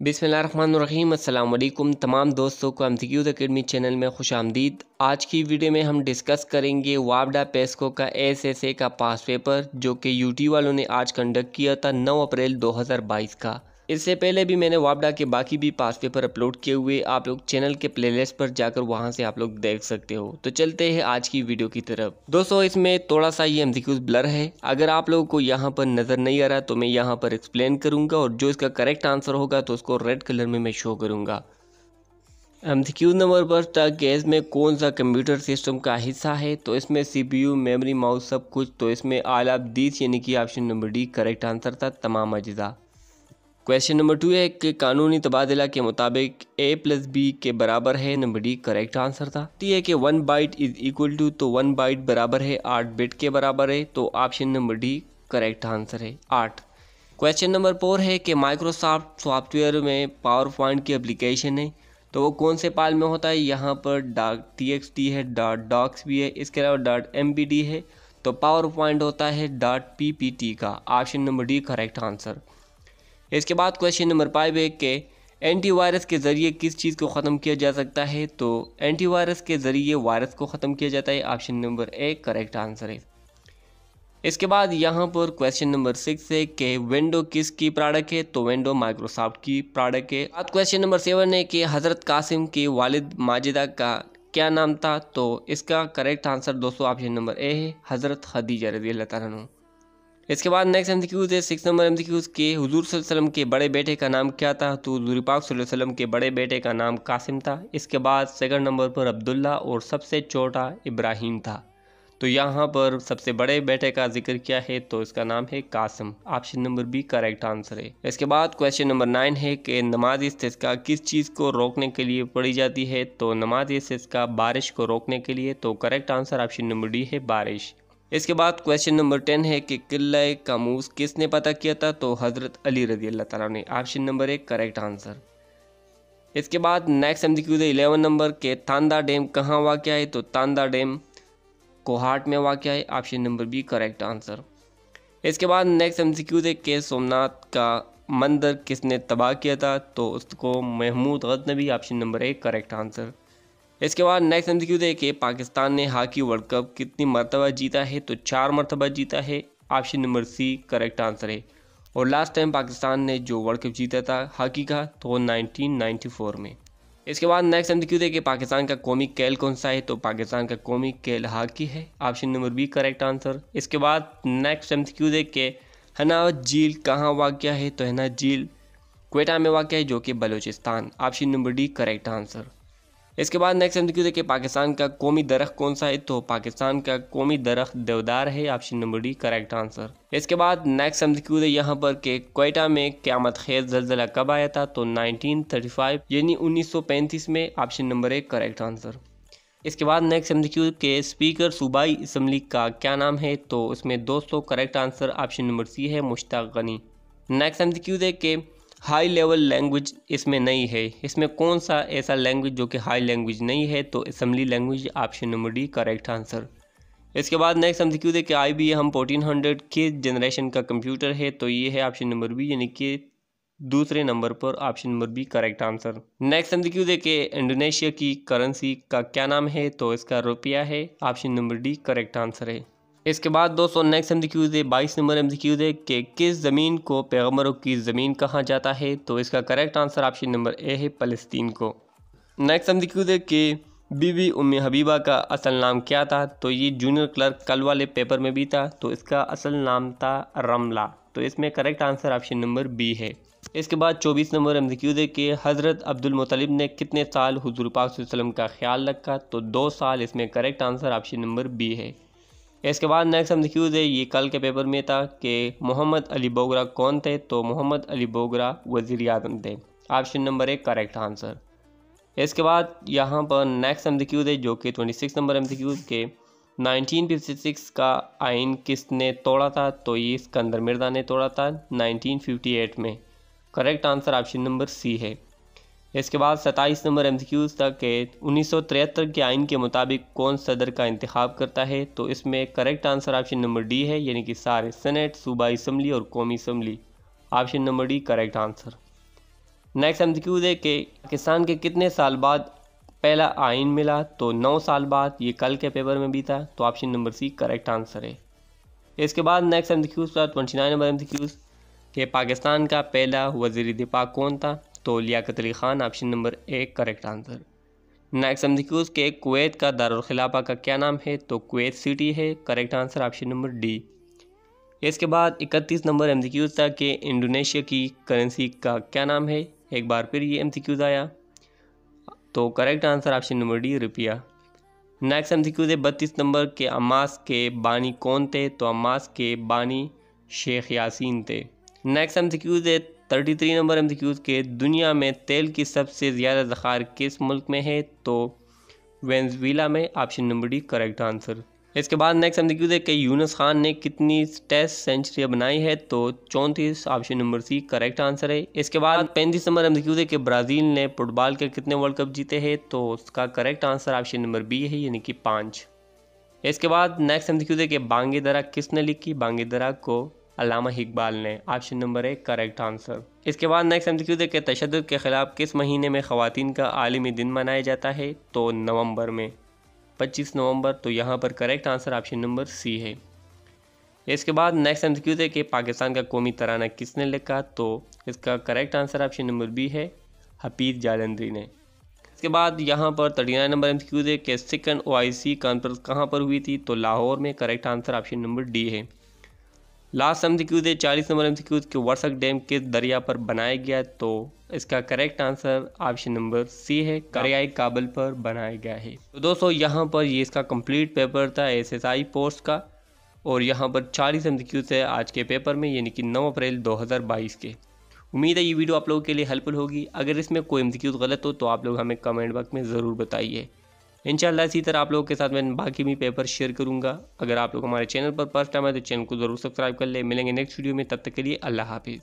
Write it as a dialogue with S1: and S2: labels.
S1: बिसमीम तमाम दोस्तों को एमसीक्यूज़ अकेडमी चैनल में खुश आमदीद। आज की वीडियो में हम डिस्कस करेंगे वाबडा पेस्को का एस एस ए का पास पेपर, जो कि यूटी वालों ने आज कंडक्ट किया था 9 अप्रैल 2022 का। इससे पहले भी मैंने वापडा के बाकी भी पास पेपर अपलोड किए हुए, आप लोग चैनल के प्लेलिस्ट पर जाकर वहाँ से आप लोग देख सकते हो। तो चलते हैं आज की वीडियो की तरफ़। दोस्तों, इसमें थोड़ा सा ये एमसीक्यूज ब्लर है। अगर आप लोगों को यहाँ पर नज़र नहीं आ रहा तो मैं यहाँ पर एक्सप्लेन करूँगा और जो इसका करेक्ट आंसर होगा तो उसको रेड कलर में मैं शो करूँगा। एमसीक्यू नंबर पर था कि इसमें कौन सा कंप्यूटर सिस्टम का हिस्सा है? तो इसमें सीपीयू मेमोरी माउस सब कुछ तो इसमें आल आला दीस यानी कि option number D correct answer था, तमाम अज्जा। क्वेश्चन नंबर टू है कि कानूनी तबादला के मुताबिक ए प्लस बी के बराबर है नंबर डी करेक्ट आंसर था। टी है कि one byte is equal to तो वन बाइट बराबर है, आठ बिट के बराबर है तो option number D correct answer है, आठ। क्वेश्चन नंबर फोर है कि माइक्रोसॉफ्ट सॉफ्टवेयर में पावर पॉइंट की एप्लीकेशन है तो वो कौन से पाल में होता है? यहाँ पर डॉट टी एक्स टी है डॉट डॉक्स भी है, इसके अलावा डॉट एम बी डी है तो पावर पॉइंट होता है डॉट पी पी टी का option number D correct answer इसके बाद क्वेश्चन नंबर फाइव है कि एंटीवायरस के ज़रिए किस चीज़ को ख़त्म किया जा सकता है? तो एंटीवायरस के ज़रिए वायरस को ख़त्म किया जाता है। Option number A correct answer है इसके बाद यहाँ पर क्वेश्चन नंबर सिक्स है कि विंडो किस की प्रोडक्ट है? तो विंडो माइक्रोसॉफ्ट की प्रोडक्ट है। अब क्वेश्चन नंबर सेवन है कि हज़रत कासिम के वालिद माजिदा का क्या नाम था? तो इसका करेक्ट आंसर दोस्तों ऑप्शन नंबर ए है, हज़रत खदीजा रज़ी अल्लाह तु इसके बाद नेक्स्ट एम है सिक्स नंबर एम के हजूर वसल्लम के बड़े बेटे का नाम क्या था? तो हजूर पाक वसल्लम के बड़े बेटे का नाम कासिम था। इसके बाद सेकंड नंबर पर अब्दुल्ला और सबसे छोटा इब्राहिम था। तो यहाँ पर सबसे बड़े बेटे का ज़िक्र किया है? तो इसका नाम है Qasim. Option number B correct answer है। इसके बाद क्वेश्चन नंबर नाइन है कि नमाज़ इसका किस चीज़ को रोकने के लिए पढ़ी जाती है? तो नमाज़ इसका बारिश को रोकने के लिए तो correct answer option number D है बारिश। इसके बाद क्वेश्चन नंबर टेन है कि किला कामूस किसने पता किया था? तो हज़रत अली रज़ी अल्लाह ताला ने। ऑप्शन नंबर एक करेक्ट आंसर इसके बाद next M Q eleven number के तांदा डैम कहाँ वाक़ है तो तांदा डैम कोहाट में वाक़ है option number B correct answer इसके बाद नेक्स्ट एम क्यू के सोमनाथ का मंदिर किसने तबाह किया था? तो उसको महमूद गजनबी ऑप्शन नंबर एक करेक्ट आंसर इसके बाद नेक्स्ट एम देखिए पाकिस्तान ने हॉकी वर्ल्ड कप कितनी मरतबा जीता है? तो चार मरतबा जीता है। Option number C correct answer है। और लास्ट टाइम पाकिस्तान ने जो वर्ल्ड कप जीता था, हॉकी का तो 1994 में। इसके बाद नेक्स्ट एम देखिए पाकिस्तान का कौमी खेल कौन सा है? तो पाकिस्तान का कौमी खेल हॉकी है। Option number B correct answer इसके बाद नेक्स्ट एम क्यू देख के हना झील कहाँ वाक़ है? तो हना झील कोयटा में वाक़ है, जो कि Balochistan. Option number D correct answer इसके बाद नेक्स्ट एम देखिए पाकिस्तान का कौमी दरख्त कौन सा है? तो पाकिस्तान का कौमी दरख्त देवदार है option number D correct answer इसके बाद नेक्स्ट एम है यहाँ पर के कोयटा में क्यामत खेज जल्जला कब आया था? तो 1935 यानी 1935 में ऑप्शन नंबर एक करेक्ट आंसर इसके बाद नेक्स्ट एम के स्पीकर सूबाई असम्बली का क्या नाम है? तो उसमें दोस्तों correct answer option number C है, मुश्ताक गनी. नेक्स्ट एम के हाई लेवल लैंग्वेज इसमें नहीं है। इसमें कौन सा ऐसा लैंग्वेज जो कि हाई लैंग्वेज नहीं है? तो assembly language option number D, correct answer. इसके बाद नेक्स्ट हम क्यों देखें आई बी हम फोर्टीन हंड्रेड के जनरेशन का कंप्यूटर है तो ये है ऑप्शन नंबर बी यानी कि दूसरे नंबर पर option number B correct answer next हम क्यों देखें इंडोनेशिया की करेंसी का क्या नाम है? तो इसका रुपया है option number D correct answer है। इसके बाद दोस्तों नेक्स्ट एम क्यूज़ है बाईस नंबर एम क्यूज़ है कि किस ज़मीन को पैगम्बरों की ज़मीन कहा जाता है? तो इसका correct answer option number A है फ़लस्तीन को। नेक्स्ट एम क्यूज़ है कि बीबी उम हबीबा का असल नाम क्या था? तो ये जूनियर क्लर्क कल वाले पेपर में भी था तो इसका असल नाम था रमला। तो इसमें correct answer option number B है। इसके बाद चौबीस नंबर एम है कि हज़रत अब्दुल मुतलिब ने कितने साल हजूर पाक का ख्याल रखा? तो दो साल इसमें correct answer option number B है। इसके बाद नेक्स्ट हम क्यूज़ है ये कल के पेपर में था कि मोहम्मद अली बोगरा कौन थे? तो मोहम्मद अली बोगरा वज़ी अजम थे। ऑप्शन नंबर एक करेक्ट आंसर इसके बाद यहाँ पर नेक्स्ट एम है जो कि ट्वेंटी सिक्स नंबर एम के 1956 का आइन किसने तोड़ा था? तो ये सिकंदर मिर्ज़ा ने तोड़ा था 1958 में। Correct answer option number C है। इसके बाद सत्ताईस नंबर एम तक के उन्नीस सौ तिहत्तर के आइन के मुताबिक कौन सदर का इंतखब करता है? तो इसमें correct answer option number D है, यानी कि सारे सेनेट, सूबाई इसम्बली और कौमी assembly option number D correct answer next M है कि पाकिस्तान के कितने साल बाद पहला आइन मिला? तो नौ साल बाद, ये कल के पेपर में भी था तो option number C correct answer है। इसके बाद नेक्स्ट एम का ट्वेंटी नंबर एम के पाकिस्तान का पहला वज़ीर दिफा कौन था? तो लियाकत अली ख़ान ऑप्शन नंबर एक करेक्ट आंसर नेक्स्ट एम के कुवैत का दारुलखिलाफा का क्या नाम है? तो कुवैत सिटी है correct answer option number D इसके बाद इकतीस नंबर एम था कि इंडोनेशिया की करेंसी का क्या नाम है? एक बार फिर ये एम आया. तो correct answer option number D रुपया. नेक्स्ट एम है बत्तीस नंबर के अम्मास के बानी कौन थे? तो अम्मास के बानी शेख यासीन थे. नेक्स्ट एम है थर्टी थ्री नंबर एम के दुनिया में तेल की सबसे ज़्यादा ज़खार किस मुल्क में है? तो वेंजवीला में option number D, correct answer. इसके बाद नेक्स्ट एम है कि यूनस खान ने कितनी टेस्ट सेंचुरियाँ बनाई है? तो चौंतीस, option number C, correct answer है। इसके बाद पैंतीस नंबर एम है कि ब्राज़ील ने फुटबॉल के कितने वर्ल्ड कप जीते हैं? तो उसका correct answer option number B है, यानी कि पाँच। इसके बाद नेक्स्ट एम है कि बांगे दरा किसने लिखी? बांगे दरा को अलामा इकबाल ने ऑप्शन नंबर एक करेक्ट आंसर। इसके बाद नेक्स्ट एम के तशद के ख़िलाफ़ किस महीने में ख़वान का आलमी दिन मनाया जाता है? तो नवंबर में। 25 नवंबर तो यहाँ पर correct answer option number C है। इसके बाद नेक्स्ट एम है कि पाकिस्तान का कौमी तराना किसने लिखा? तो इसका correct answer option number B है, हफीज़ जालंधरी ने। इसके बाद यहाँ पर थर्टी नंबर एम है कि second O I C conference कहाँ पर हुई थी? तो लाहौर में correct answer option number D है। लास्ट एम है चालीस नंबर एम के वर्षक डैम किस दरिया पर बनाया गया तो इसका correct answer option number C है, करियाई काबल पर बनाया गया है। तो दोस्तों, यहाँ पर ये इसका कंप्लीट पेपर था एसएसआई पोस्ट का, और यहाँ पर चालीस एम है आज के पेपर में, यानी कि नौ अप्रैल 2022 के। उम्मीद है ये वीडियो आप लोगों के लिए हेल्पफुल होगी। अगर इसमें कोई एम गलत हो तो आप लोग हमें कमेंट बॉक्स में ज़रूर बताइए। इंशाल्लाह इसी तरह आप लोगों के साथ मैं बाकी भी पेपर शेयर करूँगा। अगर आप लोग हमारे चैनल पर फ़र्स्ट टाइम है तो चैनल को ज़रूर सब्सक्राइब कर ले। मिलेंगे नेक्स्ट वीडियो में, तब तक के लिए अल्लाह हाफिज़।